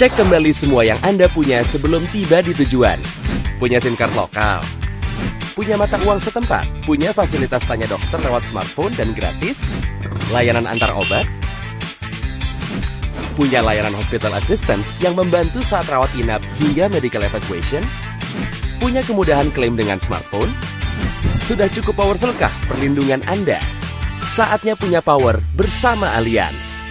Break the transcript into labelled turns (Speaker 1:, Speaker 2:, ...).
Speaker 1: Cek kembali semua yang Anda punya sebelum tiba di tujuan. Punya SIM card lokal? Punya mata uang setempat? Punya fasilitas tanya dokter lewat smartphone dan gratis? Layanan antar obat? Punya layanan hospital assistant yang membantu saat rawat inap hingga medical evacuation? Punya kemudahan klaim dengan smartphone? Sudah cukup powerful kah perlindungan Anda? Saatnya punya power bersama Allianz.